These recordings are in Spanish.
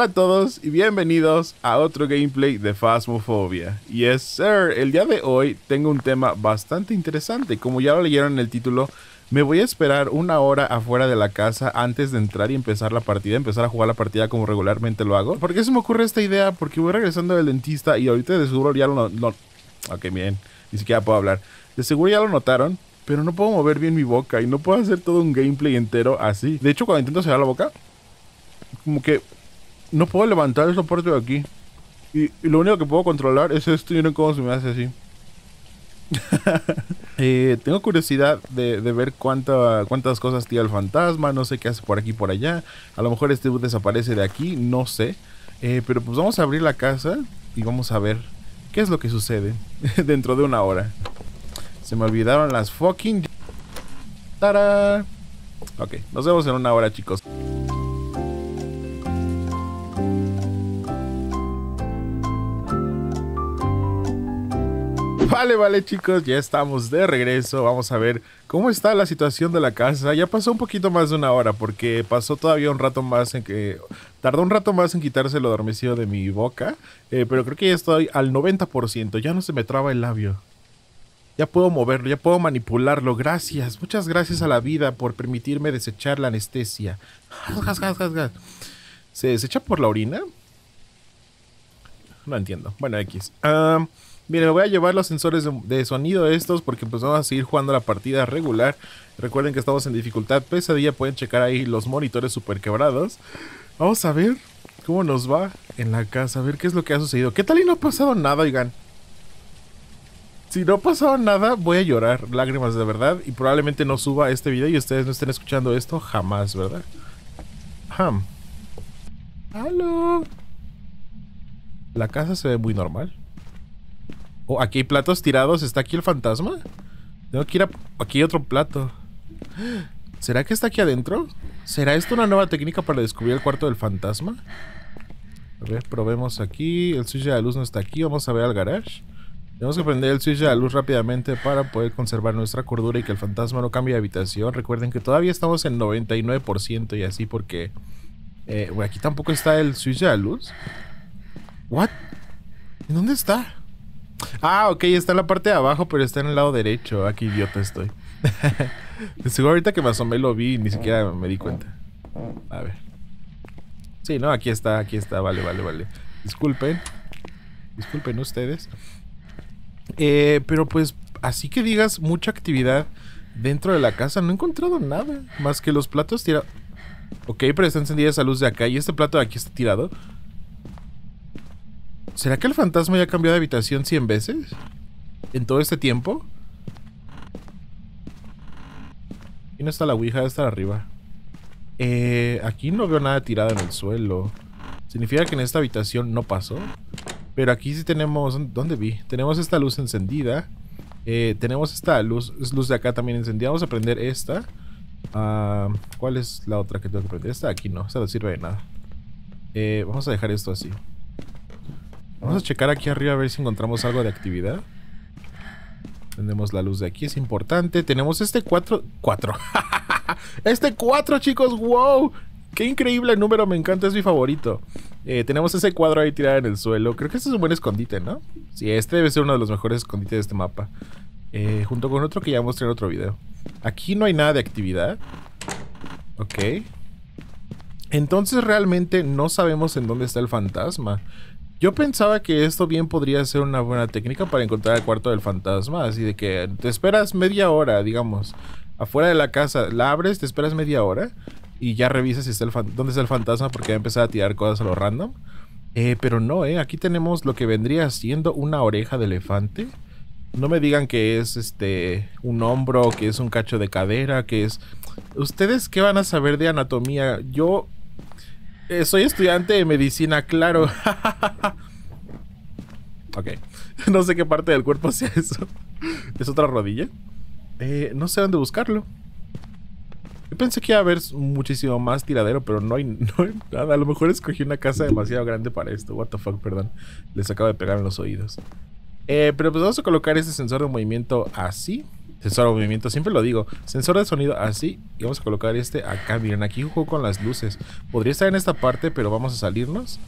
Hola a todos y bienvenidos a otro gameplay de Phasmophobia. Yes sir, el día de hoy tengo un tema bastante interesante. Como ya lo leyeron en el título, me voy a esperar una hora afuera de la casa antes de entrar y empezar la partida, empezar a jugar la partida como regularmente lo hago. ¿Por qué se me ocurre esta idea? Porque voy regresando del dentista y ahorita de seguro ya lo... No, ok, bien, ni siquiera puedo hablar. De seguro ya lo notaron, pero no puedo mover bien mi boca y no puedo hacer todo un gameplay entero así. De hecho, cuando intento cerrar la boca, como que no puedo levantar el soporte de aquí. Y, lo único que puedo controlar es esto y miren cómo se me hace así. Eh, tengo curiosidad de, ver cuánta, cuántas cosas tira el fantasma, no sé qué hace por aquí y por allá. A lo mejor este desaparece de aquí, no sé. Eh, pero pues vamos a abrir la casa y vamos a ver qué es lo que sucede dentro de una hora. Se me olvidaron las fucking... ¡Tara! Ok, nos vemos en una hora chicos. Vale, vale chicos, ya estamos de regreso. Vamos a ver cómo está la situación de la casa. Ya pasó un poquito más de una hora porque pasó todavía un rato más en que... Tardó un rato más en quitarse lo adormecido de mi boca. Eh, pero creo que ya estoy al 90%. Ya no se me traba el labio. Ya puedo moverlo, ya puedo manipularlo. Gracias, muchas gracias a la vida por permitirme desechar la anestesia. ¿Se desecha por la orina? No entiendo. Bueno, X. Ah... Miren, me voy a llevar los sensores de, sonido estos porque pues vamos a seguir jugando la partida regular. Recuerden que estamos en dificultad pesadilla, pueden checar ahí los monitores super quebrados. Vamos a ver cómo nos va en la casa, a ver qué es lo que ha sucedido. ¿Qué tal y no ha pasado nada, oigan? Si no ha pasado nada, voy a llorar lágrimas de verdad y probablemente no suba este video y ustedes no estén escuchando esto jamás, ¿verdad? Ham. ¡Halo! La casa se ve muy normal. Oh, aquí hay platos tirados. ¿Está aquí el fantasma? Tengo que ir a... Aquí hay otro plato. ¿Será que está aquí adentro? ¿Será esto una nueva técnica para descubrir el cuarto del fantasma? A ver, probemos aquí. El switch de luz no está aquí. Vamos a ver al garage. Tenemos que prender el switch de la luz rápidamente para poder conservar nuestra cordura y que el fantasma no cambie de habitación. Recuerden que todavía estamos en 99% y así porque... Eh, aquí tampoco está el switch de la luz. ¿What? ¿En dónde está? Ah, ok, está en la parte de abajo, pero está en el lado derecho. Aquí ah, idiota estoy. Seguro ahorita que me asomé lo vi y ni siquiera me di cuenta. A ver. Sí, no, aquí está, aquí está. Vale, vale, vale. Disculpen. Disculpen ustedes. Eh, pero pues, así que digas mucha actividad dentro de la casa. No he encontrado nada. Más que los platos tirados. Ok, pero está encendida esa luz de acá. Y este plato de aquí está tirado. ¿Será que el fantasma ya cambió de habitación 100 veces? ¿En todo este tiempo? Aquí no está la Ouija, está arriba. Eh, aquí no veo nada tirado en el suelo. Significa que en esta habitación no pasó. Pero aquí sí tenemos... ¿Dónde vi? Tenemos esta luz encendida. Eh, tenemos esta luz. Es luz de acá también encendida. Vamos a prender esta. Ah, ¿Cuál es la otra que tengo que prender? Esta aquí no. Esta no sirve de nada. Eh, vamos a dejar esto así. Vamos a checar aquí arriba a ver si encontramos algo de actividad. Tenemos la luz de aquí, es importante. Tenemos este 4... 4. este 4, chicos, wow. Qué increíble número, me encanta, es mi favorito. Eh, tenemos ese cuadro ahí tirado en el suelo. Creo que este es un buen escondite, ¿no? Sí, este debe ser uno de los mejores escondites de este mapa. Eh, junto con otro que ya mostré en otro video. Aquí no hay nada de actividad. Ok. Entonces realmente no sabemos en dónde está el fantasma. Yo pensaba que esto bien podría ser una buena técnica para encontrar el cuarto del fantasma, así de que te esperas media hora, digamos, afuera de la casa, la abres, te esperas media hora y ya revisas dónde está el fantasma porque va a empezar a tirar cosas a lo random. Eh, pero no, eh, aquí tenemos lo que vendría siendo una oreja de elefante. No me digan que es este un hombro, que es un cacho de cadera, que es ¿Ustedes qué van a saber de anatomía? Yo eh, soy estudiante de medicina, claro. ok. No sé qué parte del cuerpo sea eso. ¿Es otra rodilla? Eh, no sé dónde buscarlo. Yo pensé que iba a haber muchísimo más tiradero, pero no hay, nada. A lo mejor escogí una casa demasiado grande para esto. What the fuck, perdón. Les acabo de pegar en los oídos. Eh, pero pues vamos a colocar este sensor de movimiento así. Sensor de movimiento, siempre lo digo. Sensor de sonido así. Y vamos a colocar este acá. Miren, aquí juego con las luces. Podría estar en esta parte, pero vamos a salirnos.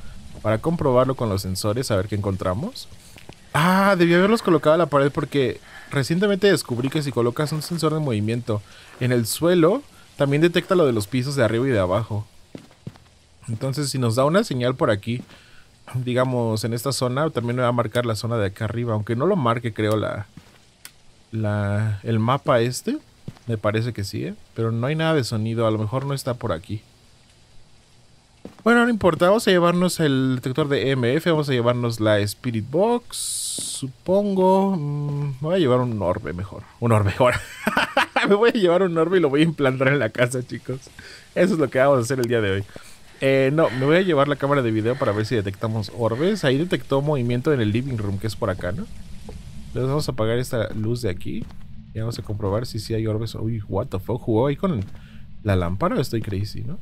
Para comprobarlo con los sensores, a ver qué encontramos. Ah, debí haberlos colocado a la pared porque recientemente descubrí que si colocas un sensor de movimiento en el suelo, también detecta lo de los pisos de arriba y de abajo. Entonces, si nos da una señal por aquí, digamos en esta zona, también me va a marcar la zona de acá arriba. Aunque no lo marque, creo, la, la, el mapa este. Me parece que sí, ¿eh? pero no hay nada de sonido. A lo mejor no está por aquí. Bueno, no importa. Vamos a llevarnos el detector de EMF. Vamos a llevarnos la Spirit Box. Supongo. Mm, voy a llevar un orbe mejor. Un orbe ahora. me voy a llevar un orbe y lo voy a implantar en la casa, chicos. Eso es lo que vamos a hacer el día de hoy. Eh, no, me voy a llevar la cámara de video para ver si detectamos orbes. Ahí detectó movimiento en el living room, que es por acá, ¿no? Entonces vamos a apagar esta luz de aquí. Y vamos a comprobar si sí hay orbes. Uy, what the fuck, ¿jugó ahí con la lámpara? Estoy crazy, ¿no?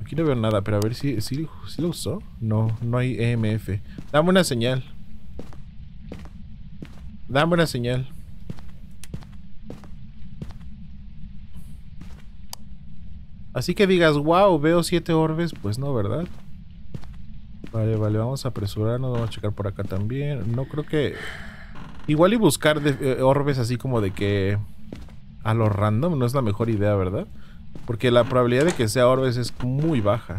Aquí no veo nada, pero a ver si, si, si lo usó. No, no hay EMF. Dame una señal. Dame una señal. Así que digas, wow, veo siete orbes. Pues no, ¿verdad? Vale, vale, vamos a apresurarnos, vamos a checar por acá también. No creo que... Igual y buscar eh, orbes así como de que... A lo random no es la mejor idea, ¿verdad? Porque la probabilidad de que sea orbes es muy baja.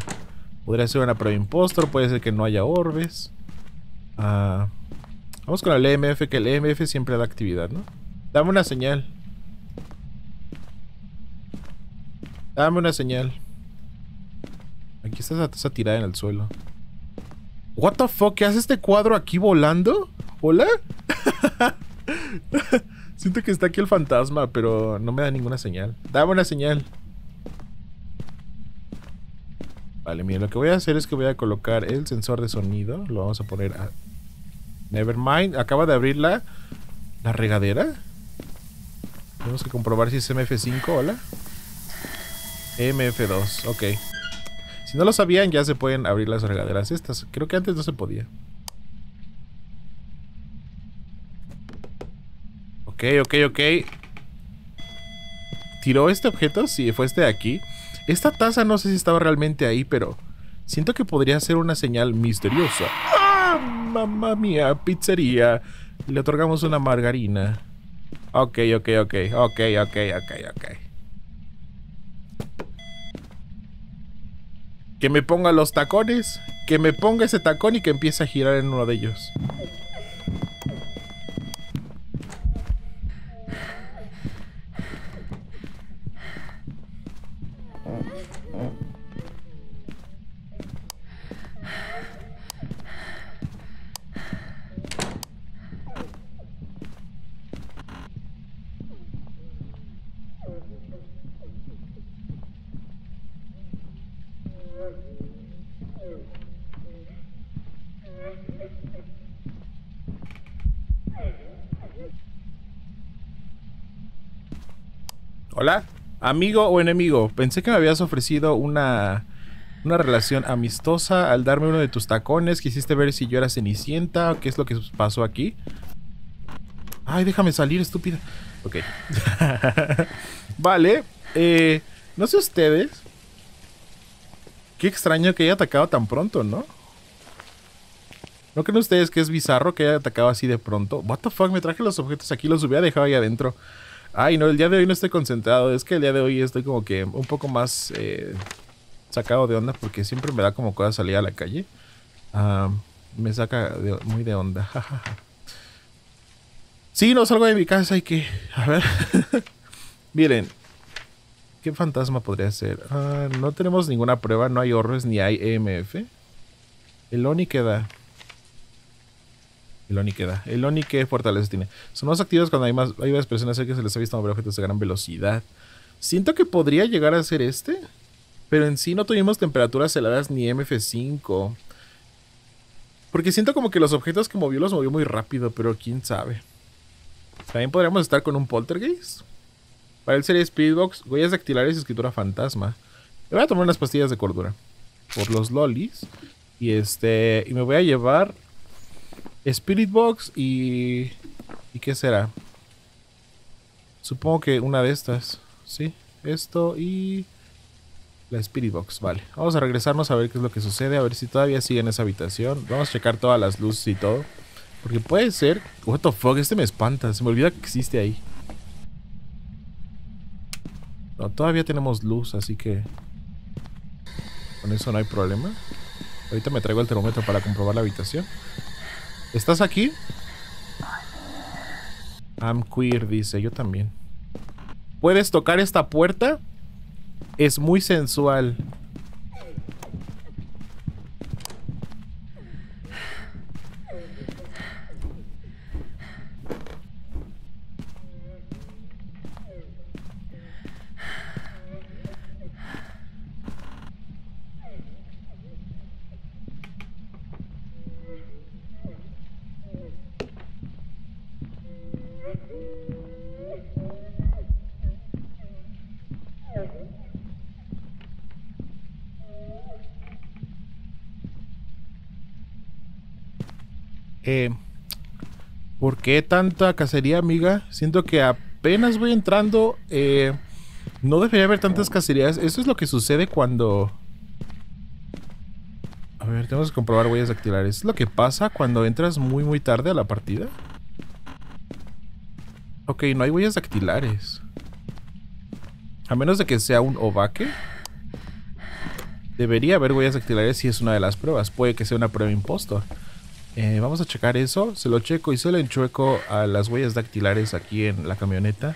Podría ser una prueba impostor, puede ser que no haya orbes. Ah, vamos con el EMF, que el EMF siempre da actividad, ¿no? Dame una señal. Dame una señal. Aquí está esa tirada en el suelo. What the fuck, ¿qué hace este cuadro aquí volando? ¿Hola? Siento que está aquí el fantasma, pero no me da ninguna señal. Dame una señal. Vale, miren, lo que voy a hacer es que voy a colocar el sensor de sonido. Lo vamos a poner a... Nevermind, acaba de abrir la, la regadera. Tenemos que comprobar si es MF5, hola. MF2, ok. Si no lo sabían, ya se pueden abrir las regaderas estas. Creo que antes no se podía. Ok, ok, ok. ¿Tiró este objeto? Sí, fue este de aquí. Esta taza no sé si estaba realmente ahí, pero siento que podría ser una señal misteriosa. ¡Ah! Mamma mía, pizzería. Le otorgamos una margarina. Ok, ok, ok, ok, ok, ok, ok. Que me ponga los tacones. Que me ponga ese tacón y que empiece a girar en uno de ellos. Hola, amigo o enemigo. Pensé que me habías ofrecido una, una relación amistosa al darme uno de tus tacones. Quisiste ver si yo era cenicienta o qué es lo que pasó aquí. Ay, déjame salir, estúpida. Ok. vale. Eh, no sé ustedes. Qué extraño que haya atacado tan pronto, ¿no? ¿No creen ustedes que es bizarro que haya atacado así de pronto? What the fuck, me traje los objetos aquí, los hubiera dejado ahí adentro. Ay, no, el día de hoy no estoy concentrado. Es que el día de hoy estoy como que un poco más eh, sacado de onda porque siempre me da como cosa salir a la calle. Ah, me saca muy de onda. sí, no salgo de mi casa hay que... A ver. Miren. ¿Qué fantasma podría ser? Ah, no tenemos ninguna prueba, no hay horrores ni hay EMF. El Oni queda. El Oni queda. El Oni qué fortaleza tiene. Son más activos cuando hay más hay más personas que se les ha visto mover objetos de gran velocidad. Siento que podría llegar a ser este. Pero en sí no tuvimos temperaturas heladas ni MF5. Porque siento como que los objetos que movió los movió muy rápido, pero quién sabe. También podríamos estar con un poltergeist. Para el serie Speedbox, huellas dactilares y escritura fantasma. Me voy a tomar unas pastillas de cordura. Por los lolis. Y este. Y me voy a llevar Spirit Box y... ¿Y qué será? Supongo que una de estas. Sí, esto y... La Spirit Box, vale. Vamos a regresarnos a ver qué es lo que sucede, a ver si todavía sigue en esa habitación. Vamos a checar todas las luces y todo. Porque puede ser... What the fuck, este me espanta. Se me olvida que existe ahí. No, todavía tenemos luz, así que... Con eso no hay problema. Ahorita me traigo el termómetro para comprobar la habitación. ¿Estás aquí? I'm queer, dice. Yo también. ¿Puedes tocar esta puerta? Es muy sensual. Eh, ¿Por qué tanta cacería, amiga? Siento que apenas voy entrando. Eh, no debería haber tantas cacerías. Eso es lo que sucede cuando... A ver, tenemos que comprobar huellas dactilares. ¿Es lo que pasa cuando entras muy muy tarde a la partida? Ok, no hay huellas dactilares. A menos de que sea un ovaque. Debería haber huellas dactilares si es una de las pruebas. Puede que sea una prueba impostor. Eh, vamos a checar eso. Se lo checo y se lo enchueco a las huellas dactilares aquí en la camioneta.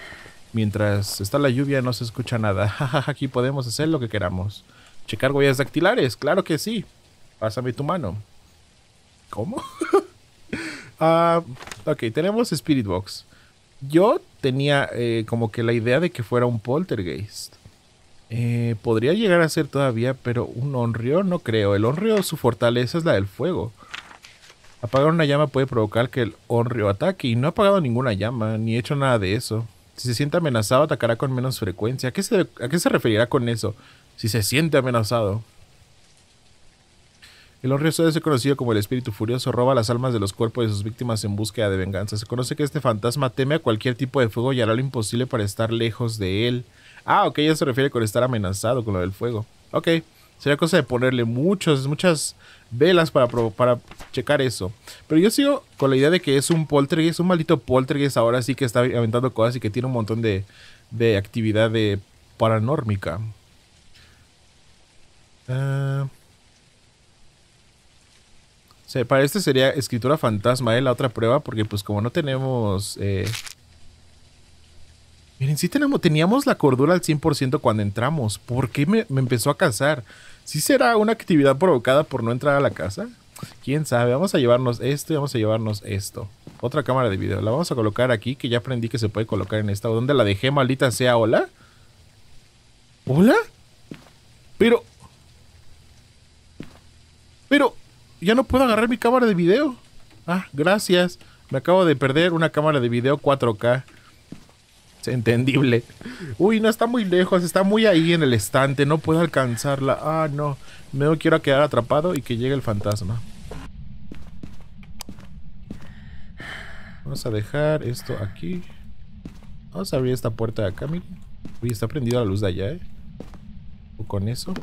Mientras está la lluvia no se escucha nada. aquí podemos hacer lo que queramos. Checar huellas dactilares, claro que sí. Pásame tu mano. ¿Cómo? Ah, ok, tenemos Spirit Box. Yo tenía eh, como que la idea de que fuera un poltergeist. Eh, podría llegar a ser todavía, pero un honrio no creo. El honrio, su fortaleza es la del fuego. Apagar una llama puede provocar que el Onryo ataque y no ha apagado ninguna llama, ni hecho nada de eso. Si se siente amenazado, atacará con menos frecuencia. ¿A qué se, referirá con eso? Si se siente amenazado. El Onryo ser conocido como el espíritu furioso, roba las almas de los cuerpos de sus víctimas en búsqueda de venganza. Se conoce que este fantasma teme a cualquier tipo de fuego y hará lo imposible para estar lejos de él. Ah, ok, ya se refiere con estar amenazado con lo del fuego. Ok, sería cosa de ponerle muchos, muchas velas para, para checar eso. Pero yo sigo con la idea de que es un poltergeist, un maldito poltergeist ahora sí que está aventando cosas y que tiene un montón de, de actividad de paranórmica. Uh, para este sería escritura fantasma, ¿eh? La otra prueba, porque pues como no tenemos... Eh... Miren, sí tenemos, teníamos la cordura al 100% cuando entramos. ¿Por qué me, me empezó a cazar? ¿Sí será una actividad provocada por no entrar a la casa? Quién sabe, vamos a llevarnos esto y vamos a llevarnos esto. Otra cámara de video. La vamos a colocar aquí, que ya aprendí que se puede colocar en esta. ¿Dónde la dejé, maldita sea? ¿Hola? ¿Hola? Pero... Pero... Ya no puedo agarrar mi cámara de video. Ah, gracias. Me acabo de perder una cámara de video 4K entendible. Uy, no está muy lejos, está muy ahí en el estante, no puedo alcanzarla. Ah, no. Me quiero quedar atrapado y que llegue el fantasma. Vamos a dejar esto aquí. Vamos a abrir esta puerta de acá, miren. Uy, está prendida la luz de allá, ¿eh? O con eso.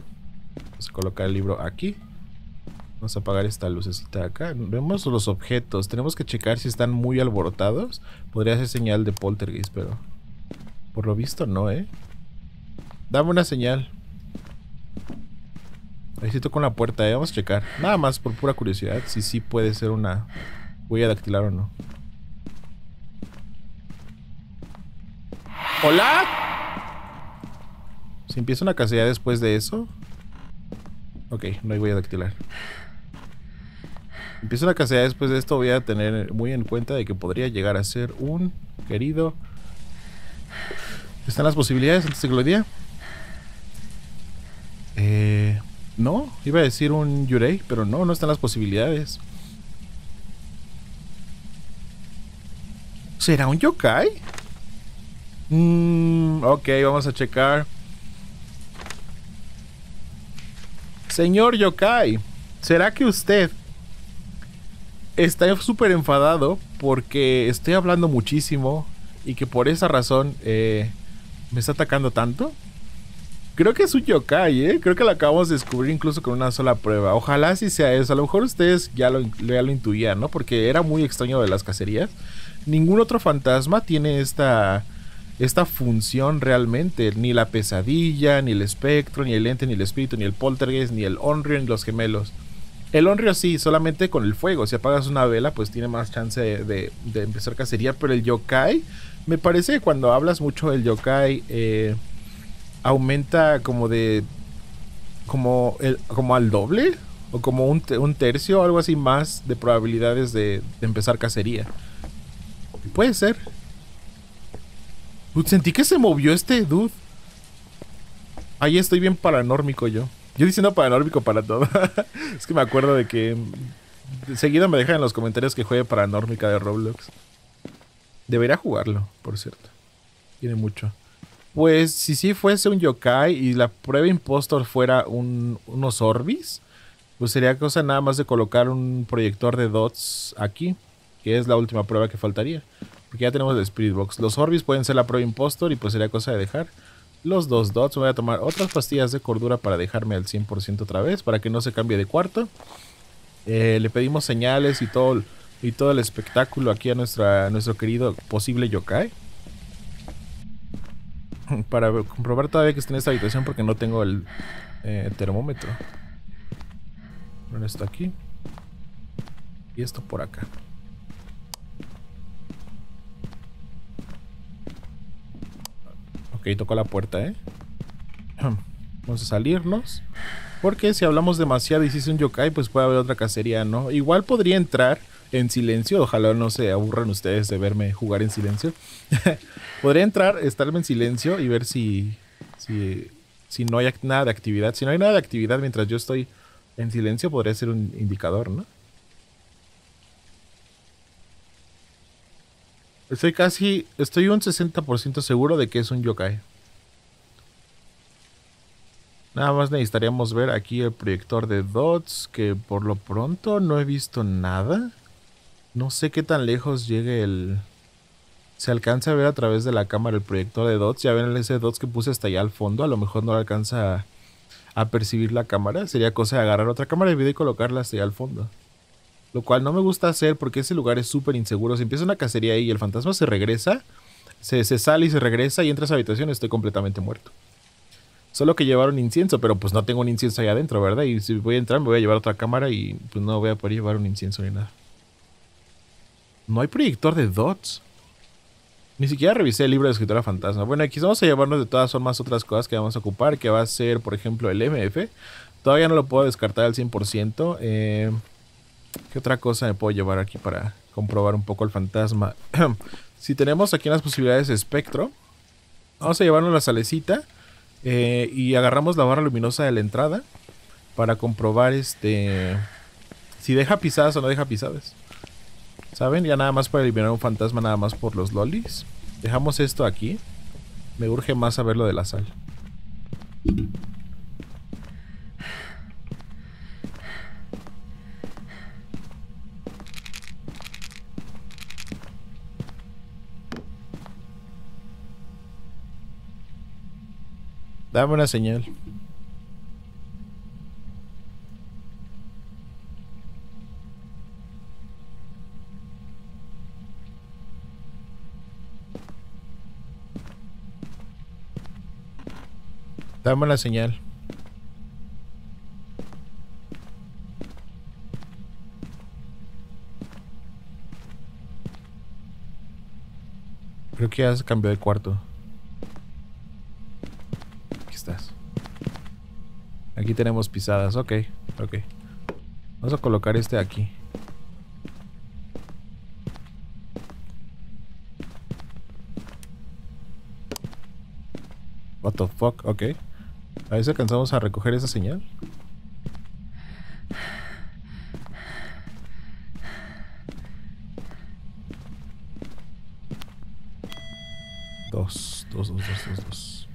Vamos a colocar el libro aquí. Vamos a apagar esta lucecita de acá. Vemos los objetos. Tenemos que checar si están muy alborotados. Podría ser señal de poltergeist, pero... Por lo visto no, ¿eh? Dame una señal. Ahí sí toco la puerta, ¿eh? Vamos a checar. Nada más por pura curiosidad. Si sí puede ser una huella dactilar o no. ¡Hola! Si empieza una casilla después de eso. Ok, no hay huella dactilar. Empieza una casilla después de esto. Voy a tener muy en cuenta de que podría llegar a ser un querido ¿Están las posibilidades antes de diga? Eh, no, iba a decir un Yurei, pero no, no están las posibilidades. ¿Será un yokai? Mm, ok, vamos a checar. Señor yokai, ¿será que usted está súper enfadado porque estoy hablando muchísimo y que por esa razón eh, me está atacando tanto. Creo que es un yokai, ¿eh? Creo que lo acabamos de descubrir incluso con una sola prueba. Ojalá sí sea eso. A lo mejor ustedes ya lo, ya lo intuían, ¿no? Porque era muy extraño de las cacerías. Ningún otro fantasma tiene esta, esta función realmente. Ni la pesadilla, ni el espectro, ni el ente, ni el espíritu, ni el poltergeist, ni el onryo, ni los gemelos. El onryo sí, solamente con el fuego. Si apagas una vela, pues tiene más chance de, de empezar cacería. Pero el yokai, me parece que cuando hablas mucho del yokai... Eh, aumenta como de. como, el, como al doble. O como un, tercio o algo así más de probabilidades de, empezar cacería. Puede ser. sentí que se movió este dude. Ahí estoy bien paranórmico yo. Yo diciendo paranórmico para todo. es que me acuerdo de que. Seguido me dejan en los comentarios que juegue paranórmica de Roblox. Debería jugarlo, por cierto. Tiene mucho. Pues si sí fuese un yokai y la prueba impostor fuera un, unos orbis, pues sería cosa nada más de colocar un proyector de dots aquí, que es la última prueba que faltaría. Porque ya tenemos el Spirit Box. Los orbis pueden ser la prueba impostor y pues sería cosa de dejar los dos dots. Voy a tomar otras pastillas de cordura para dejarme al 100% otra vez, para que no se cambie de cuarto. Eh, le pedimos señales y todo, y todo el espectáculo aquí a, nuestro querido posible yokai. para comprobar todavía que está en esta habitación porque no tengo el eh, termómetro. Bueno, está aquí. Y esto por acá. Ok, tocó la puerta, ¿eh? Vamos a salirnos. Porque si hablamos demasiado y si es un yokai, pues puede haber otra cacería, ¿no? Igual podría entrar en silencio. Ojalá no se aburran ustedes de verme jugar en silencio. Podría entrar, estarme en silencio y ver si, si, no hay nada de actividad. Si no hay nada de actividad mientras yo estoy en silencio, podría ser un indicador, ¿no? Estoy casi, estoy un 60% seguro de que es un yokai. Nada más necesitaríamos ver aquí el proyector de dots, que por lo pronto no he visto nada. No sé qué tan lejos llegue el... Se alcanza a ver a través de la cámara el proyector de dots. Ya ven ese dots que puse hasta allá al fondo. A lo mejor no alcanza a, percibir la cámara. Sería cosa de agarrar otra cámara de video y colocarla hasta allá al fondo. Lo cual no me gusta hacer porque ese lugar es súper inseguro. Si empieza una cacería ahí y el fantasma se regresa, se, sale y se regresa y entra a esa habitación, estoy completamente muerto. Solo que llevar un incienso, pero pues no tengo un incienso ahí adentro, ¿verdad? Y si voy a entrar, me voy a llevar otra cámara y pues no voy a poder llevar un incienso ni nada. No hay proyector de dots. Ni siquiera revisé el libro de escritora fantasma. Bueno, aquí vamos a llevarnos de todas formas otras cosas que vamos a ocupar, que va a ser, por ejemplo, el MF. Todavía no lo puedo descartar al 100%. Eh, ¿Qué otra cosa me puedo llevar aquí para comprobar un poco el fantasma? si tenemos aquí las posibilidades de espectro, vamos a llevarnos la salecita eh, y agarramos la barra luminosa de la entrada para comprobar este si deja pisadas o no deja pisadas. ¿Saben? Ya nada más para eliminar un fantasma, nada más por los lolis. Dejamos esto aquí. Me urge más saber lo de la sal. Dame una señal. Dame la señal. Creo que ya se cambió de cuarto. Aquí estás. Aquí tenemos pisadas. Ok, ok. Vamos a colocar este aquí. What the fuck? Ok. A ver si alcanzamos a recoger esa señal. Dos, dos, dos, dos, dos, dos.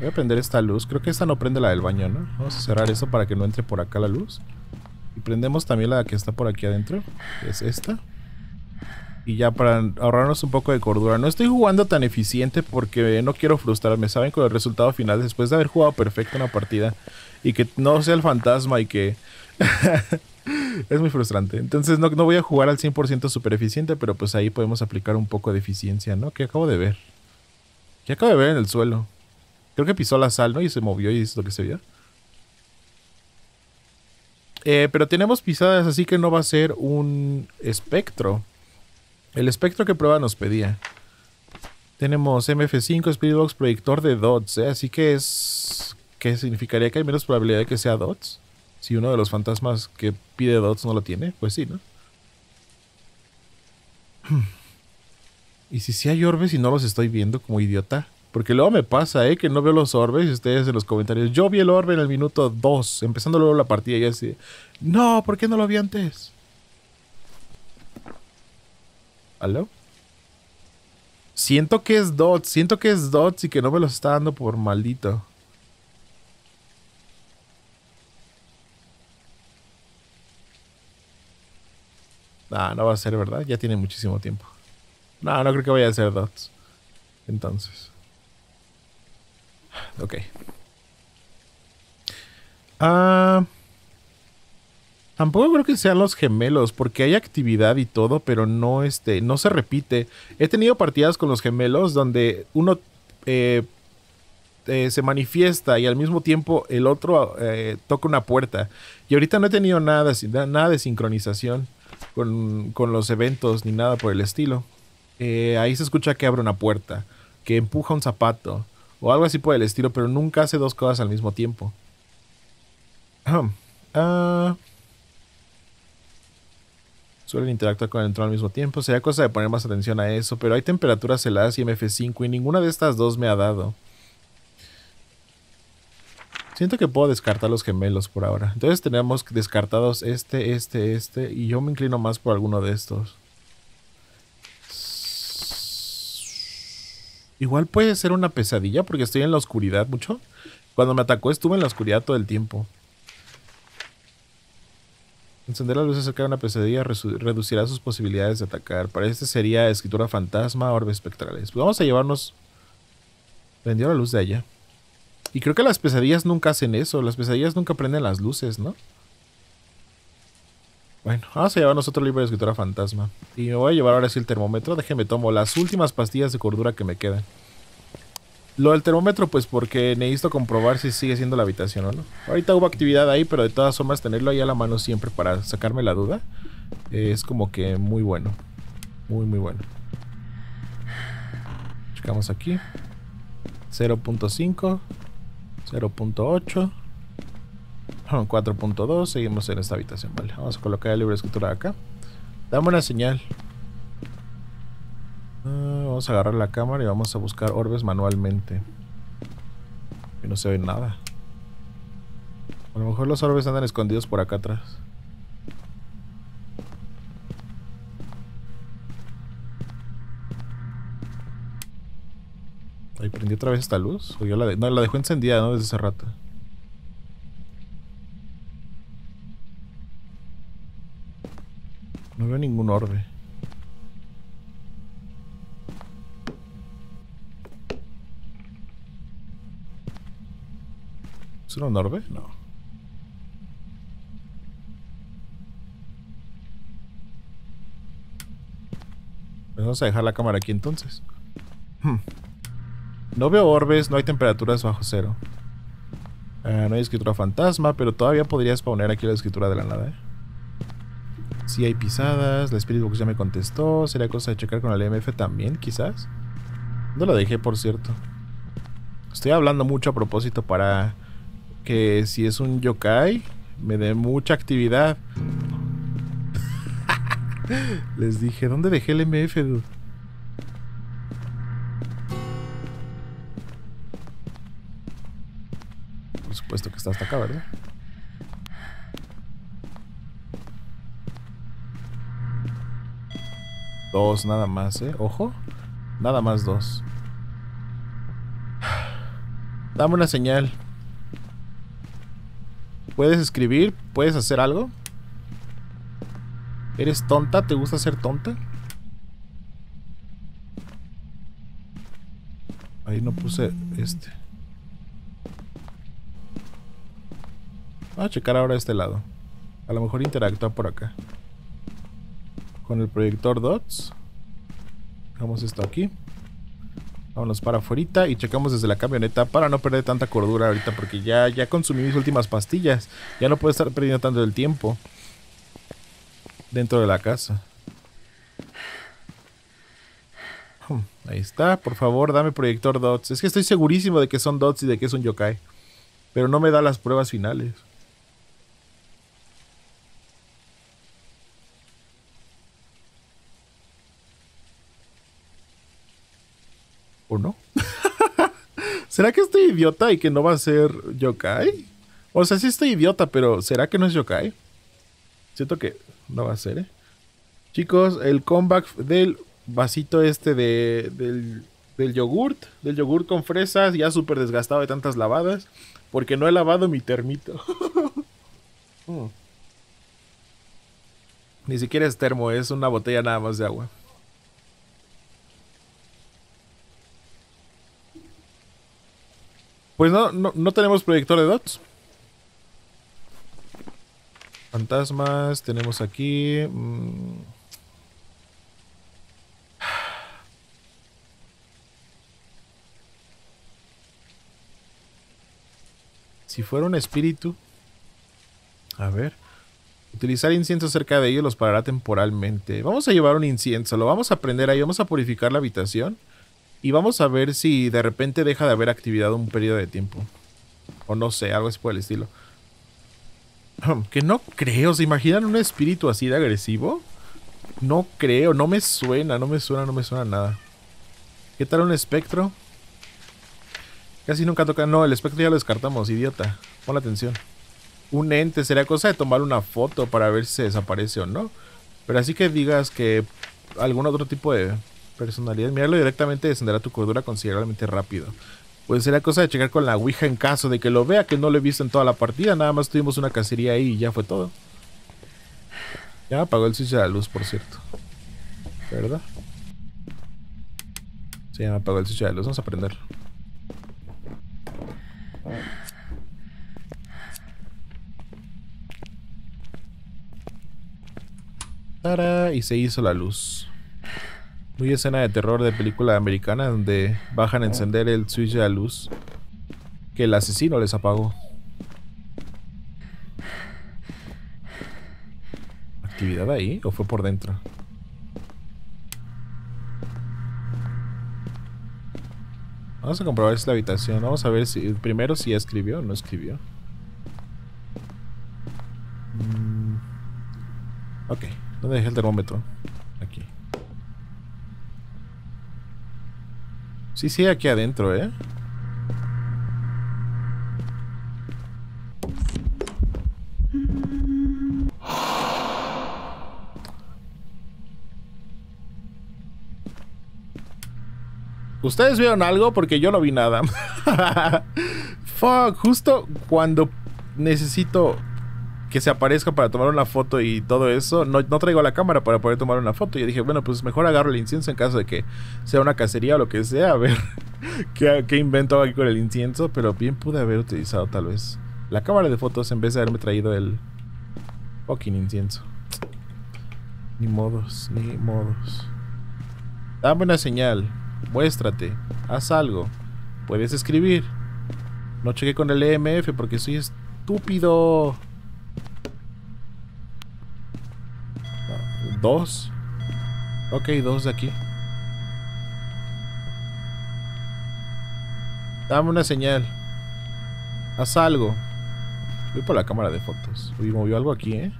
Voy a prender esta luz. Creo que esta no prende la del baño, ¿no? Vamos a cerrar eso para que no entre por acá la luz. Y prendemos también la que está por aquí adentro. Es esta. Y ya para ahorrarnos un poco de cordura. No estoy jugando tan eficiente porque no quiero frustrarme. Saben con el resultado final después de haber jugado perfecto una partida. Y que no sea el fantasma y que... es muy frustrante. Entonces no, no voy a jugar al 100% super eficiente. Pero pues ahí podemos aplicar un poco de eficiencia, ¿no? Que acabo de ver. Que acabo de ver en el suelo. Creo que pisó la sal, ¿no? Y se movió y es lo que se vio. Eh, pero tenemos pisadas, así que no va a ser un espectro. El espectro que prueba nos pedía. Tenemos MF5, Spiritbox, proyector de dots, ¿eh? así que es... ¿Qué significaría que hay menos probabilidad de que sea dots? Si uno de los fantasmas que pide dots no lo tiene, pues sí, ¿no? ¿Y si sí hay orbes y no los estoy viendo como idiota? Porque luego me pasa, ¿eh? Que no veo los orbes y ustedes en los comentarios. Yo vi el orbe en el minuto 2, empezando luego la partida y así. No, ¿por qué no lo vi antes? ¿Aló? Siento que es dots, siento que es dots y que no me los está dando por maldito. No, no va a ser verdad, ya tiene muchísimo tiempo. No, no creo que vaya a ser dots. Entonces. Ok. Ah. Tampoco creo que sean los gemelos, porque hay actividad y todo, pero no, este, no se repite. He tenido partidas con los gemelos donde uno eh, eh, se manifiesta y al mismo tiempo el otro eh, toca una puerta. Y ahorita no he tenido nada, nada de sincronización con, con, los eventos ni nada por el estilo. ahí se escucha que abre una puerta, que empuja un zapato, o algo así por el estilo, pero nunca hace dos cosas al mismo tiempo. Ah, suelen interactuar con el entorno al mismo tiempo. Sería cosa de poner más atención a eso, pero hay temperaturas heladas y MF5 y ninguna de estas dos me ha dado. Siento que puedo descartar los gemelos por ahora. Entonces tenemos descartados este, este, este y yo me inclino más por alguno de estos. Igual puede ser una pesadilla porque estoy en la oscuridad mucho. Cuando me atacó estuve en la oscuridad todo el tiempo. Encender la luz acerca de una pesadilla reducirá sus posibilidades de atacar. Para este sería escritura fantasma, orbes espectrales. Pues vamos a llevarnos... Prendió la luz de allá. Y creo que las pesadillas nunca hacen eso. Las pesadillas nunca prenden las luces, ¿no? Bueno, vamos a llevarnos otro libro de escritura fantasma. Y me voy a llevar ahora sí el termómetro. Déjenme tomo las últimas pastillas de cordura que me quedan. Lo del termómetro, pues porque necesito comprobar si sigue siendo la habitación o no. Ahorita hubo actividad ahí, pero de todas formas tenerlo ahí a la mano siempre para sacarme la duda es como que muy bueno. Muy, muy bueno. Checamos aquí. 0.5. 0.8. 4.2, seguimos en esta habitación, vale. Vamos a colocar el libro de escritura acá. Dame una señal. Ah, vamos a agarrar la cámara y vamos a buscar orbes manualmente. Y no se ve nada. A lo mejor los orbes andan escondidos por acá atrás. Ahí prendí otra vez esta luz. O yo la, no, la dejó encendida, ¿no? Desde hace rato. No veo ningún orbe. ¿Es un orbe? No. Pues vamos a dejar la cámara aquí entonces. Hmm. No veo orbes, no hay temperaturas bajo cero. Eh, no hay escritura fantasma, pero todavía podría spawnar aquí la escritura de la nada, ¿eh? Si hay pisadas, la Spirit Box ya me contestó. Sería cosa de checar con el MF también, quizás. ¿Dónde lo dejé, por cierto? Estoy hablando mucho a propósito para que si es un yokai, me dé mucha actividad. Les dije, ¿dónde dejé el MF, dude? Por supuesto que está hasta acá, ¿verdad? Dos nada más, ¿eh? Ojo. Nada más dos. Dame una señal. ¿Puedes escribir? ¿Puedes hacer algo? ¿Eres tonta? ¿Te gusta ser tonta? Ahí no puse este. Vamos a checar ahora este lado. A lo mejor interactúa por acá. Con el proyector DOTS. Dejamos esto aquí. Vámonos para afuera y checamos desde la camioneta para no perder tanta cordura ahorita porque ya, ya consumí mis últimas pastillas. Ya no puedo estar perdiendo tanto el tiempo dentro de la casa. Hmm, ahí está, por favor, dame proyector dots. Es que estoy segurísimo de que son dots y de que es un yokai. Pero no me da las pruebas finales. ¿O no? ¿Será que estoy idiota y que no va a ser yokai? O sea, sí estoy idiota, pero ¿será que no es yokai? Siento que no va a ser, ¿eh? Chicos, el comeback del vasito este de, del, del yogurt, del yogurt con fresas, ya súper desgastado de tantas lavadas, porque no he lavado mi termito. Mm. Ni siquiera es termo, es una botella nada más de agua. Pues no, no, tenemos proyector de dots. Fantasmas, tenemos aquí... Mm. Si fuera un espíritu... A ver. Utilizar incienso cerca de ellos los parará temporalmente. Vamos a llevar un incienso, lo vamos a prender ahí, vamos a purificar la habitación. Y vamos a ver si de repente deja de haber actividad un periodo de tiempo. O no sé, algo así por el estilo. Que no creo, ¿se imaginan un espíritu así de agresivo? No creo, no me suena, no me suena, no me suena nada. ¿Qué tal un espectro? Casi nunca toca. No, el espectro ya lo descartamos, idiota. Pon atención. Un ente, sería cosa de tomar una foto para ver si se desaparece o no. Pero así que digas que algún otro tipo de personalidad, mirarlo directamente descenderá tu cordura considerablemente rápido. Pues será cosa de checar con la Ouija en caso de que lo vea, que no lo he visto en toda la partida. Nada más tuvimos una cacería ahí y ya fue todo. Ya apagó el switch de la luz, por cierto. ¿Verdad? Sí, ya me apagó el switch de la luz. Vamos a prenderlo. Y se hizo la luz. Muy escena de terror de película americana donde bajan a encender el switch de la luz que el asesino les apagó. ¿Actividad ahí o fue por dentro? Vamos a comprobar si es la habitación. Vamos a ver si primero si escribió o no escribió. Mm. Ok, ¿dónde dejé el termómetro? Aquí. Sí, sí, aquí adentro, ¿eh? ¿Ustedes vieron algo? Porque yo no vi nada. Fuck, justo cuando necesito que se aparezca para tomar una foto y todo eso, no, traigo la cámara para poder tomar una foto. Y dije, bueno, pues mejor agarro el incienso en caso de que sea una cacería o lo que sea, a ver qué, qué invento aquí con el incienso. Pero bien pude haber utilizado tal vez la cámara de fotos en vez de haberme traído el fucking incienso. Ni modos, ni modos. Dame una señal, muéstrate, haz algo, puedes escribir. No chequé con el EMF porque soy estúpido. Dos. Ok, dos de aquí. Dame una señal. Haz algo. Voy por la cámara de fotos. Uy, movió algo aquí, ¿eh?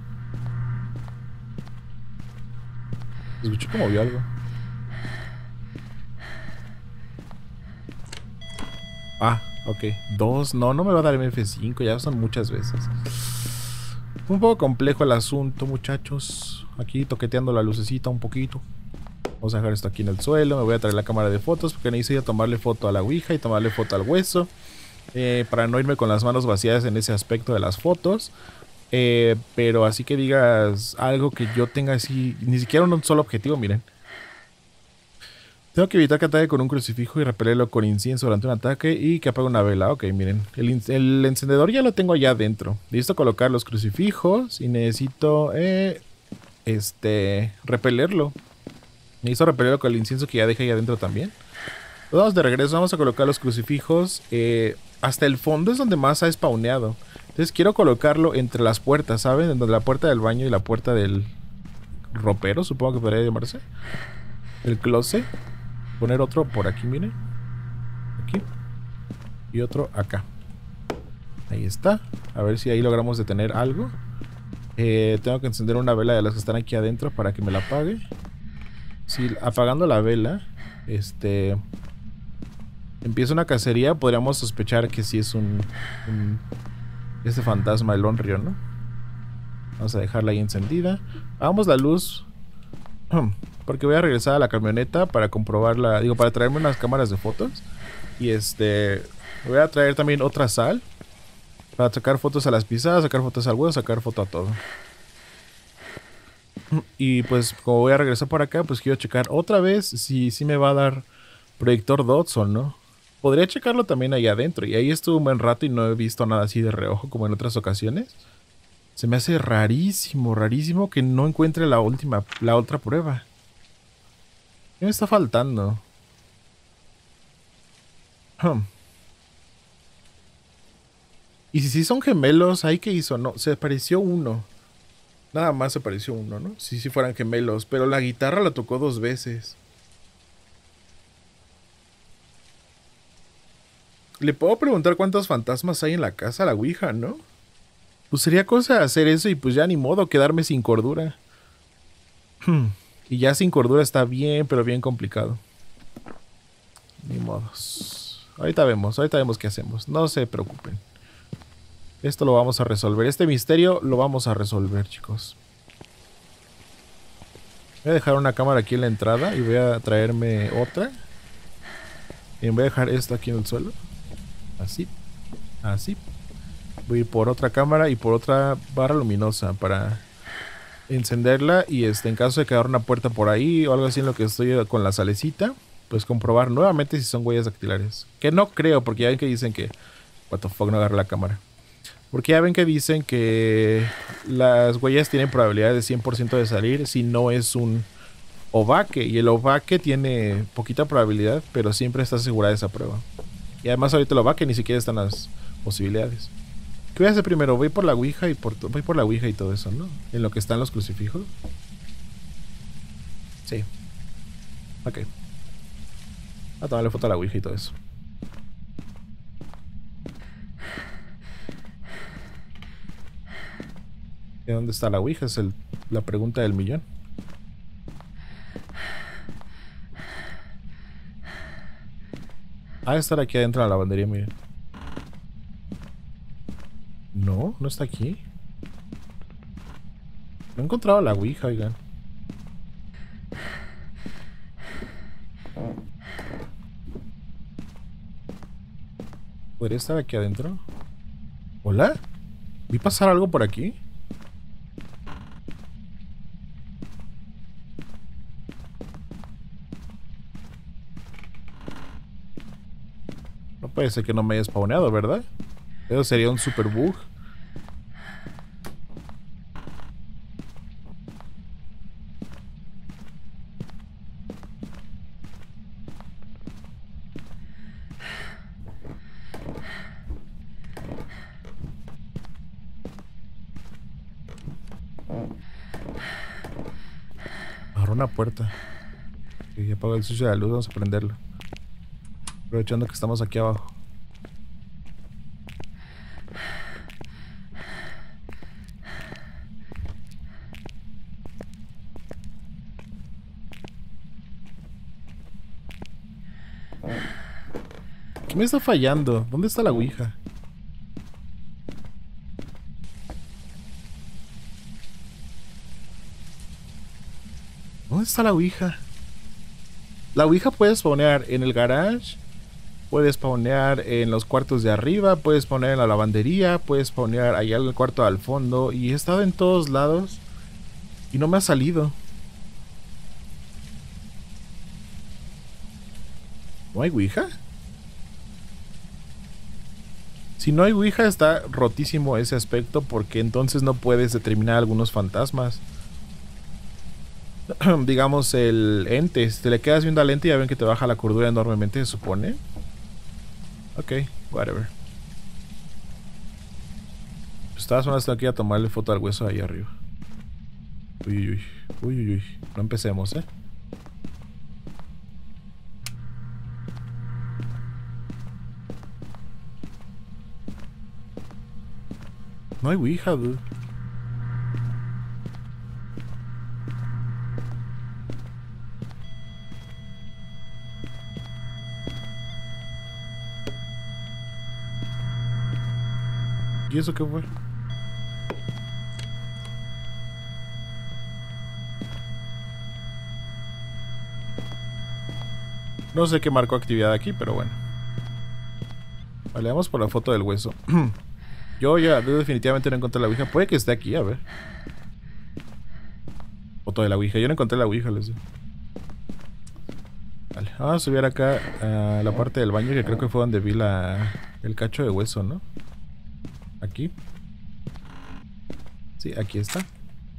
Escuché que movió algo. Ah, ok. Dos. No, no me va a dar MF5. Ya son muchas veces. Un poco complejo el asunto, muchachos. Aquí toqueteando la lucecita un poquito. Vamos a dejar esto aquí en el suelo. Me voy a traer la cámara de fotos porque necesito tomarle foto a la Ouija y tomarle foto al hueso. Eh, para no irme con las manos vacías en ese aspecto de las fotos. Eh, pero así que digas algo que yo tenga así, ni siquiera un solo objetivo, miren. Tengo que evitar que ataque con un crucifijo y repelerlo con incienso durante un ataque y que apague una vela. Ok, miren. El, encendedor ya lo tengo allá adentro. Necesito colocar los crucifijos y necesito eh, este repelerlo. Necesito repelerlo con el incienso que ya dejé ahí adentro también. Vamos de regreso, vamos a colocar los crucifijos. Eh, hasta el fondo es donde más ha spawneado. Entonces quiero colocarlo entre las puertas, ¿saben? Entre la puerta del baño y la puerta del ropero, supongo que podría llamarse. El closet. Poner otro por aquí, miren. Aquí. Y otro acá. Ahí está. A ver si ahí logramos detener algo. Eh, tengo que encender una vela de las que están aquí adentro para que me la apague. Si apagando la vela, este... Empieza una cacería, podríamos sospechar que sí es un... un este fantasma del Onryo, ¿no? Vamos a dejarla ahí encendida. Hagamos la luz. Porque voy a regresar a la camioneta para comprobarla. Digo, para traerme unas cámaras de fotos. Y este. Voy a traer también otra sal. Para sacar fotos a las pisadas, sacar fotos al huevo, sacar foto a todo. Y pues como voy a regresar por acá, pues quiero checar otra vez si, si me va a dar proyector dots o no. Podría checarlo también ahí adentro. Y ahí estuve un buen rato y no he visto nada así de reojo como en otras ocasiones. Se me hace rarísimo, rarísimo que no encuentre la última, la otra prueba. ¿Qué me está faltando? Y si sí son gemelos, ¿ahí qué hizo? No, se apareció uno. Nada más se apareció uno, ¿no? Si sí, fueran gemelos. Pero la guitarra la tocó dos veces. Le puedo preguntar cuántos fantasmas hay en la casa, la Ouija, ¿no? Pues sería cosa hacer eso y pues ya ni modo quedarme sin cordura. y ya sin cordura está bien, pero bien complicado. Ni modos. Ahorita vemos, ahorita vemos qué hacemos. No se preocupen. Esto lo vamos a resolver. Este misterio lo vamos a resolver, chicos. Voy a dejar una cámara aquí en la entrada y voy a traerme otra. Y voy a dejar esto aquí en el suelo. Así. Así. Voy a ir por otra cámara y por otra barra luminosa para encenderla y este, en caso de quedar una puerta por ahí o algo así en lo que estoy con la salecita, pues comprobar nuevamente si son huellas dactilares. Que no creo, porque ya ven que dicen que... What the fuck, no agarra la cámara. Porque ya ven que dicen que las huellas tienen probabilidad de 100% de salir si no es un ovaque. Y el ovaque tiene poquita probabilidad, pero siempre está asegurada esa prueba. Y además ahorita el ovaque ni siquiera están las posibilidades. ¿Qué voy a hacer primero? Voy por la Ouija y por, voy por la Ouija y todo eso, ¿no? En lo que están los crucifijos. Sí. Ok. A tomarle foto a la Ouija y todo eso. ¿De dónde está la Ouija? Es la pregunta del millón. Ah, estar aquí adentro de la lavandería, miren. No, no está aquí. No he encontrado la Ouija, oigan. ¿Podría estar aquí adentro? ¿Hola? ¿Vi pasar algo por aquí? Puede que no me haya spawneado, ¿verdad? Eso sería un super bug. Agarró una puerta. Y apaga el switch de la luz, vamos a prenderlo. Aprovechando que estamos aquí abajo. ¿Qué me está fallando? ¿Dónde está la Ouija? ¿Dónde está la Ouija? La Ouija puedes spawnear en el garage, puedes spawnear en los cuartos de arriba, puedes poner en la lavandería, puedes spawnear allá en el cuarto al fondo y he estado en todos lados y no me ha salido. ¿No hay Ouija? Si no hay Ouija está rotísimo ese aspecto porque entonces no puedes determinar algunos fantasmas. Digamos el ente. Si te le quedas viendo al ente ya ven que te baja la cordura enormemente, se supone. Ok, whatever. Estaba sonando aquí a tomarle foto al hueso ahí arriba. Uy, uy, uy, uy, uy. No empecemos, ¿eh? No hay Ouija, dude. ¿Y eso qué fue? No sé qué marcó actividad aquí, pero bueno. Vale, por la foto del hueso. yo ya definitivamente no encontré la ouija. Puede que esté aquí, a ver. Foto de la ouija. Yo no encontré la ouija, les digo. Vale, vamos a subir acá a la parte del baño que creo que fue donde vi la, el cacho de hueso, ¿no? Aquí. Sí, aquí está.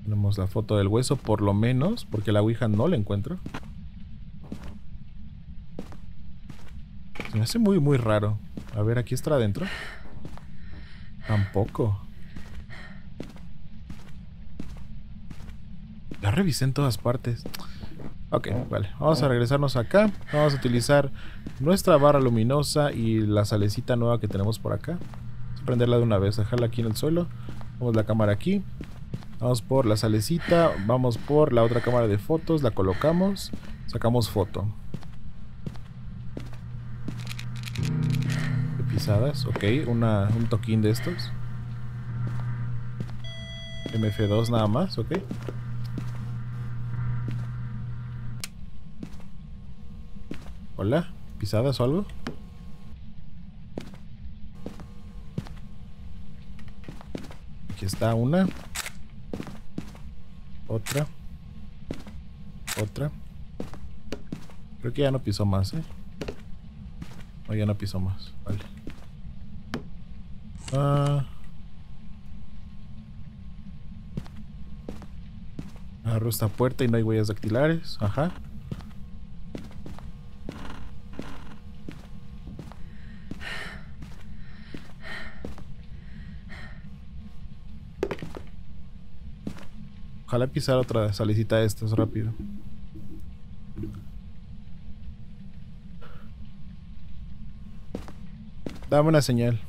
Tenemos la foto del hueso, por lo menos, porque la ouija no la encuentro. Se me hace muy, muy raro. A ver, aquí está adentro. Tampoco. Ya revisé en todas partes. Ok, vale. Vamos a regresarnos acá. Vamos a utilizar nuestra barra luminosa y la salecita nueva que tenemos por acá. Vamos a prenderla de una vez. Dejarla aquí en el suelo. Vamos la cámara aquí. Vamos por la salecita. Vamos por la otra cámara de fotos. La colocamos. Sacamos foto. Ok, una, un toquín de estos. MF2 nada más, ok. Hola, pisadas o algo. Aquí está una. Otra. Otra. Creo que ya no pisó más, ¿eh? No, ya no pisó más. Vale. Ah. Agarro esta puerta y no hay huellas dactilares. Ajá. Ojalá pisar otra salicita de estas rápido. Dame una señal.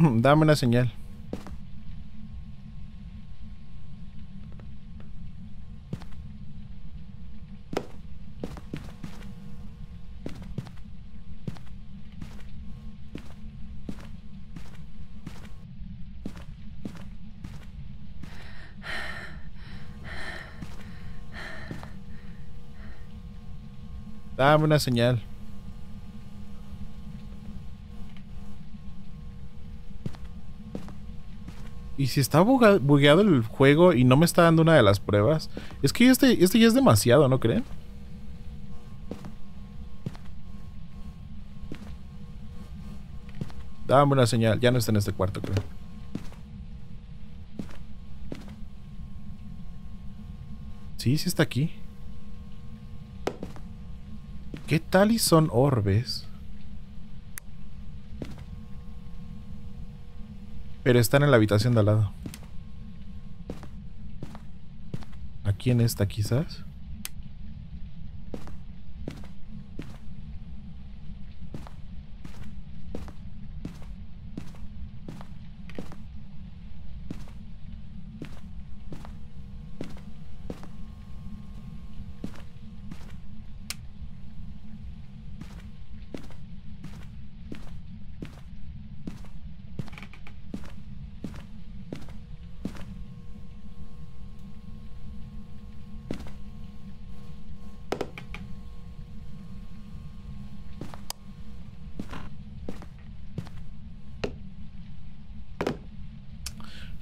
Dame una señal. Dame una señal. Y si está bugueado el juego y no me está dando una de las pruebas, es que este, este ya es demasiado, ¿no creen? Dame una señal, ya no está en este cuarto, creo. Sí, sí está aquí. ¿Qué tal y son orbes? Pero están en la habitación de al lado. Aquí en esta quizás.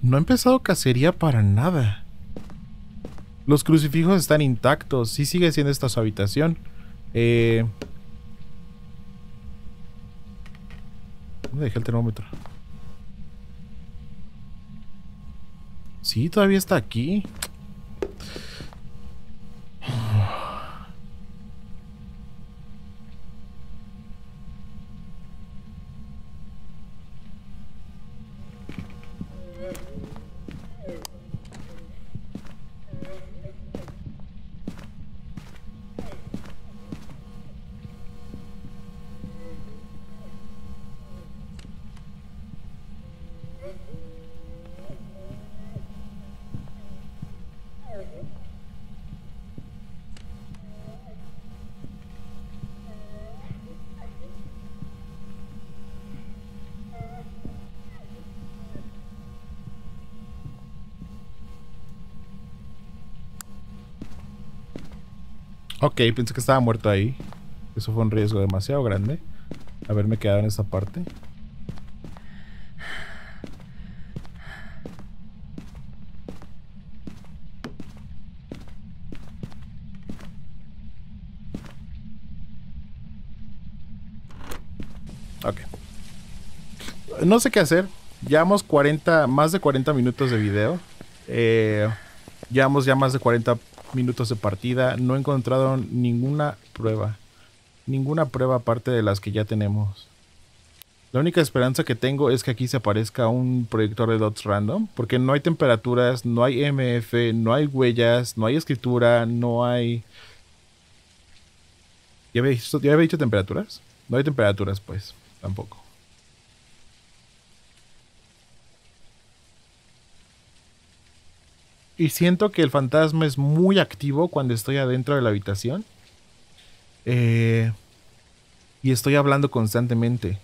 No ha empezado cacería para nada. Los crucifijos están intactos. Sí sigue siendo esta su habitación. Eh... ¿Dónde dejé el termómetro? Sí, todavía está aquí. Ok, pensé que estaba muerto ahí. Eso fue un riesgo demasiado grande. Haberme quedado en esta parte. Ok. No sé qué hacer. Llevamos 40, más de 40 minutos de video. Eh, llevamos ya más de 40 minutos de partida. No he encontrado ninguna prueba. Ninguna prueba aparte de las que ya tenemos. La única esperanza que tengo es que aquí se aparezca un proyector de dots random. Porque no hay temperaturas, no hay MF, no hay huellas, no hay escritura, no hay... ¿Ya había dicho, ¿ya había dicho temperaturas? No hay temperaturas, pues. Tampoco. Y siento que el fantasma es muy activo cuando estoy adentro de la habitación. Eh, y estoy hablando constantemente.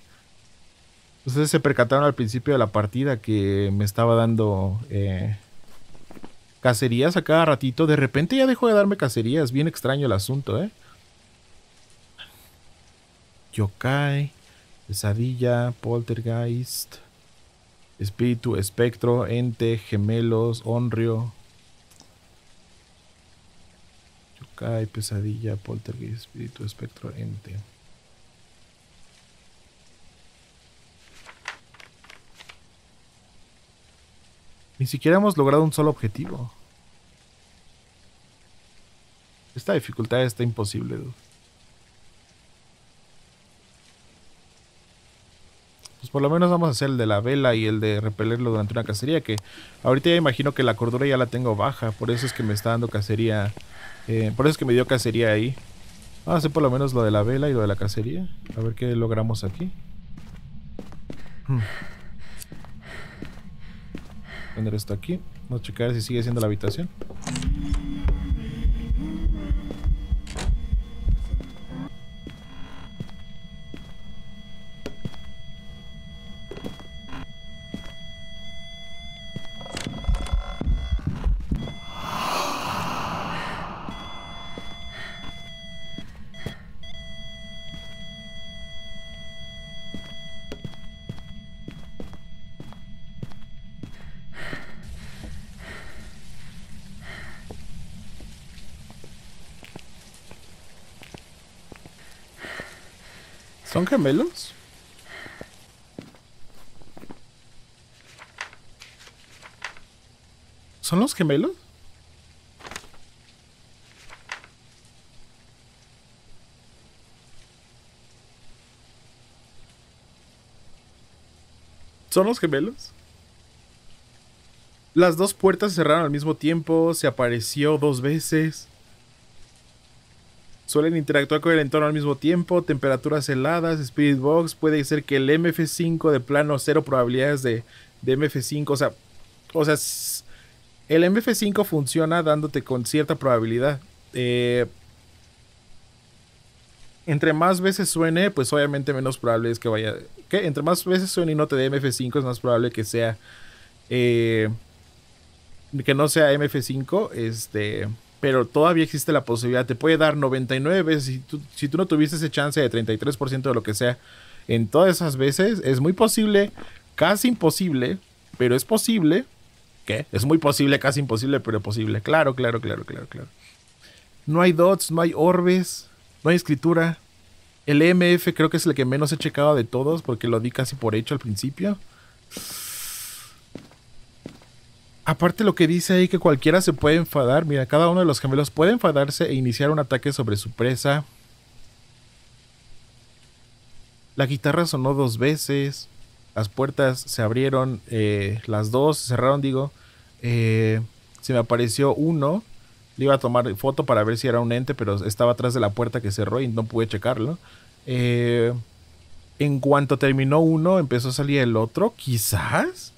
Ustedes se percataron al principio de la partida que me estaba dando eh, cacerías a cada ratito. De repente ya dejó de darme cacerías. Bien extraño el asunto, ¿eh? Yokai, pesadilla, poltergeist, espíritu, espectro, ente, gemelos, honrio. Yokai, pesadilla, poltergeist, espíritu, espectro, ente. Ni siquiera hemos logrado un solo objetivo. Esta dificultad está imposible, dude. Por lo menos vamos a hacer el de la vela y el de repelerlo durante una cacería. Que ahorita ya imagino que la cordura ya la tengo baja. Por eso es que me está dando cacería. eh, por eso es que me dio cacería ahí. Vamos a hacer por lo menos lo de la vela y lo de la cacería. A ver qué logramos aquí. Hmm. Poner esto aquí. Vamos a checar si sigue siendo la habitación. Gemelos? ¿Son los gemelos? ¿Son los gemelos? Las dos puertas se cerraron al mismo tiempo, se apareció dos veces. Suelen interactuar con el entorno al mismo tiempo, temperaturas heladas, Spirit Box, puede ser que el MF5 de plano cero probabilidades de, de MF5, o sea, o sea, el MF5 funciona dándote con cierta probabilidad. Eh, entre más veces suene, pues obviamente menos probable es que vaya... ¿Qué? Entre más veces suene y no te dé MF5 es más probable que sea... eh, que no sea MF5, este... Pero todavía existe la posibilidad. Te puede dar 99 veces. Si tú, si tú no tuviste ese chance de 33% de lo que sea en todas esas veces, es muy posible, casi imposible, pero es posible ¿Qué? Es muy posible, casi imposible, pero posible. Claro, claro, claro, claro, claro. No hay dots, no hay orbes, no hay escritura. El EMF creo que es el que menos he checado de todos porque lo di casi por hecho al principio. Aparte lo que dice ahí que cualquiera se puede enfadar. Mira, cada uno de los gemelos puede enfadarse e iniciar un ataque sobre su presa. La guitarra sonó dos veces. Las puertas se abrieron, eh, las dos se cerraron, digo. Eh, se me apareció uno. Le iba a tomar foto para ver si era un ente, pero estaba atrás de la puerta que cerró y no pude checarlo. Eh, en cuanto terminó uno, empezó a salir el otro, quizás.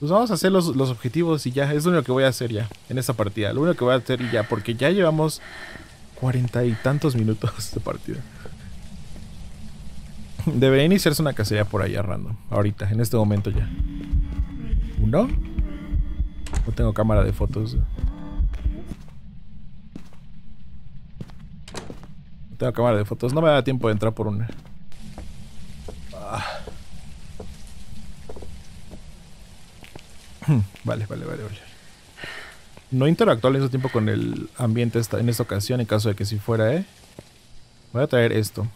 Pues vamos a hacer los, objetivos y ya. Es lo único que voy a hacer ya en esta partida. Lo único que voy a hacer ya. Porque ya llevamos cuarenta y tantos minutos de partida. Debería iniciarse una cacería por allá random. Ahorita, en este momento ya. ¿Uno? No tengo cámara de fotos. No tengo cámara de fotos. No me da tiempo de entrar por una. Ah. Vale, vale, vale, vale. No interactuó al mismo tiempo con el ambiente esta, en esta ocasión, en caso de que si fuera, ¿eh? Voy a traer esto.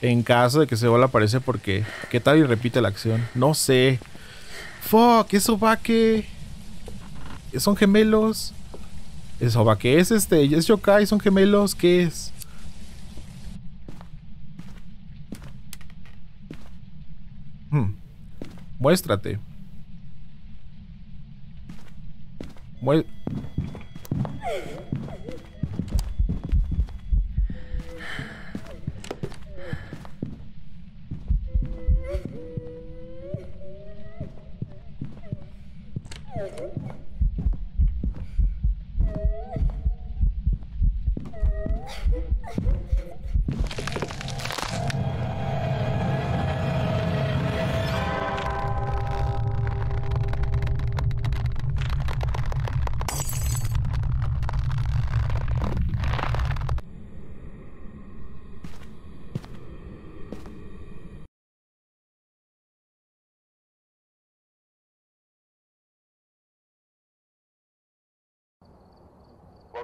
En caso de que se vuelva a aparecer porque... ¿Qué tal y repite la acción? No sé. Fuck, eso va que... Son gemelos. Eso va que es este. Es yokai, son gemelos. ¿Qué es? Hmm. Muéstrate. Mueve.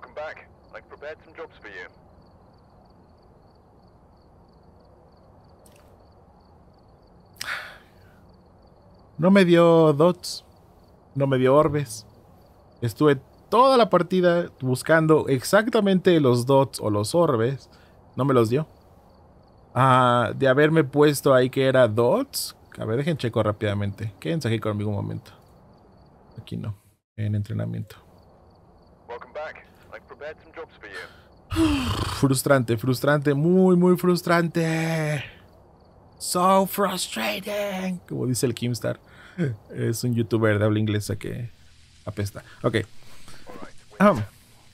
Muéstrate. No me dio dots, no me dio orbes. Estuve toda la partida buscando exactamente los dots o los orbes. No me los dio. Ah, de haberme puesto ahí que era dots. A ver, dejen checo rápidamente. Quédense aquí conmigo un momento. Aquí no. En entrenamiento. frustrante, frustrante, muy, muy frustrante. So frustrating. Como dice el Kimstar. es un youtuber de habla inglesa que apesta. Ok.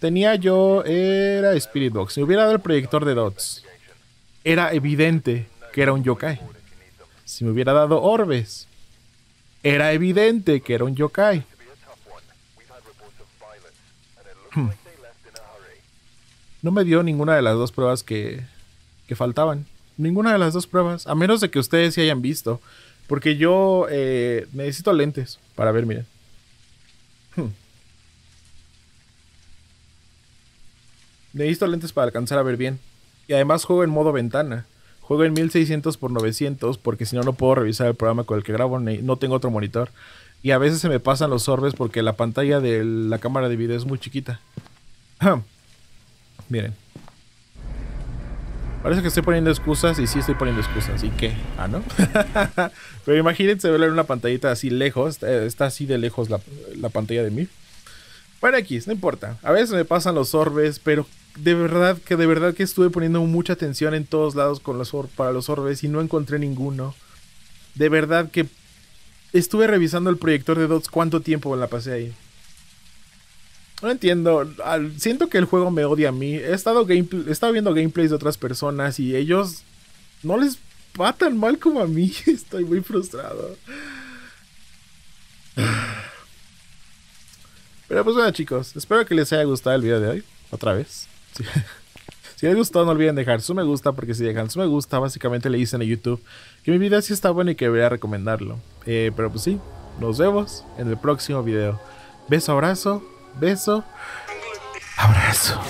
tenía yo. Era Spirit Box. Si hubiera dado el proyector de dots, era evidente que era un yokai. Si me hubiera dado orbes, era evidente que era un yokai. Hmm. No me dio ninguna de las dos pruebas que, que faltaban. Ninguna de las dos pruebas. A menos de que ustedes se hayan visto. Porque yo eh, necesito lentes para ver, miren. Hmm. Necesito lentes para alcanzar a ver bien. Y además juego en modo ventana. Juego en 1600 x 900 porque si no, no puedo revisar el programa con el que grabo. No tengo otro monitor. Y a veces se me pasan los orbes porque la pantalla de la cámara de video es muy chiquita. Miren. Parece que estoy poniendo excusas y sí estoy poniendo excusas. ¿Y qué? Ah, ¿no? Pero imagínense verlo en una pantallita así lejos. Está así de lejos la, pantalla de mí. Bueno, X, no importa. A veces me pasan los orbes, pero de verdad que de verdad que estuve poniendo mucha atención en todos lados con los para los orbes y no encontré ninguno. De verdad que estuve revisando el proyector de dots cuánto tiempo la pasé ahí. No entiendo. Siento que el juego me odia a mí. He estado, he estado viendo gameplays de otras personas y ellos no les va tan mal como a mí. Estoy muy frustrado. Pero pues bueno chicos, espero que les haya gustado el video de hoy. Otra vez. Si les gustó, no olviden dejar su me gusta, porque si dejan su me gusta, básicamente le dicen a YouTube que mi video sí está bueno y que voy a recomendarlo. Eh, pero pues sí, nos vemos en el próximo video. Beso, abrazo, beso, abrazo.